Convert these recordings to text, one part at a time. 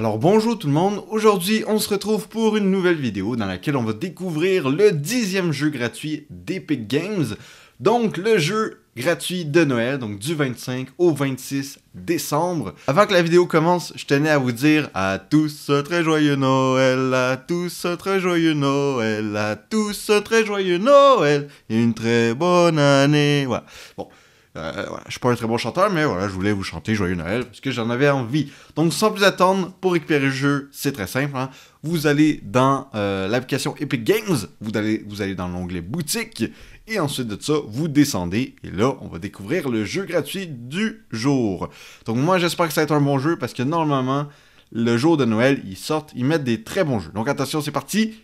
Alors bonjour tout le monde, aujourd'hui on se retrouve pour une nouvelle vidéo dans laquelle on va découvrir le dixième jeu gratuit d'Epic Games, donc le jeu gratuit de Noël, donc du 25 au 26 décembre. Avant que la vidéo commence, je tenais à vous dire à tous un très joyeux Noël, à tous un très joyeux Noël, à tous un très joyeux Noël, une très bonne année. Voilà. Bon, euh, voilà, je suis pas un très bon chanteur, mais voilà, je voulais vous chanter Joyeux Noël parce que j'en avais envie. Donc, sans plus attendre, pour récupérer le jeu, c'est très simple. hein. Vous allez dans euh, l'application Epic Games, vous allez, vous allez dans l'onglet boutique, et ensuite de ça, vous descendez, et là, on va découvrir le jeu gratuit du jour. Donc, moi, j'espère que ça va être un bon jeu parce que normalement, le jour de Noël, ils sortent, ils mettent des très bons jeux. Donc, attention, c'est parti.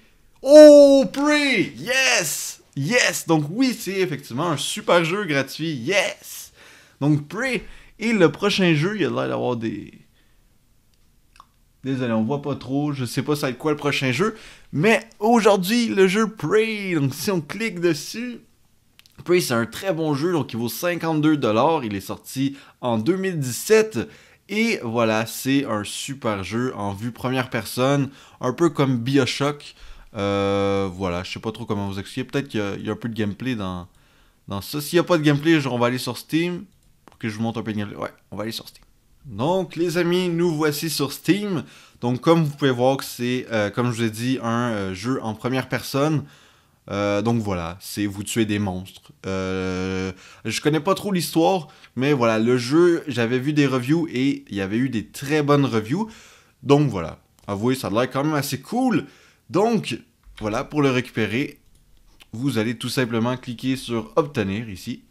Oh, Prey! Yes! Yes! Donc oui, c'est effectivement un super jeu gratuit. Yes! Donc Prey et le prochain jeu, il a l'air d'avoir des... Désolé, on voit pas trop, je sais pas ça va être quoi le prochain jeu, mais aujourd'hui, le jeu Prey, donc si on clique dessus, Prey c'est un très bon jeu, donc il vaut 52$, il est sorti en 2017, et voilà, c'est un super jeu en vue première personne, un peu comme Bioshock, euh, voilà, je sais pas trop comment vous expliquer. Peut-être qu'il y, a- un peu de gameplay dans, dans ça. S'il n'y a pas de gameplay, on va aller sur Steam. Pour que je vous montre un peu de gameplay. Ouais, on va aller sur Steam. Donc, les amis, nous voici sur Steam. Donc, comme vous pouvez voir c'est, euh, comme je vous ai dit, un euh, jeu en première personne. Donc voilà, c'est vous tuer des monstres. Je connais pas trop l'histoire, mais voilà, le jeu, j'avais vu des reviews et il y avait eu des très bonnes reviews. Donc voilà, avouez, ça a l'air quand même assez cool. Donc, voilà, pour le récupérer, vous allez tout simplement cliquer sur Obtenir ici.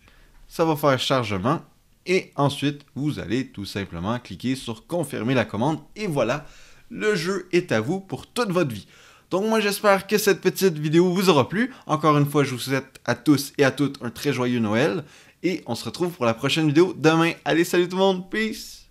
Ça va faire chargement. Et ensuite, vous allez tout simplement cliquer sur Confirmer la commande. Et voilà, le jeu est à vous pour toute votre vie. Donc moi j'espère que cette petite vidéo vous aura plu. Encore une fois, je vous souhaite à tous et à toutes un très joyeux Noël. Et on se retrouve pour la prochaine vidéo demain. Allez, salut tout le monde, peace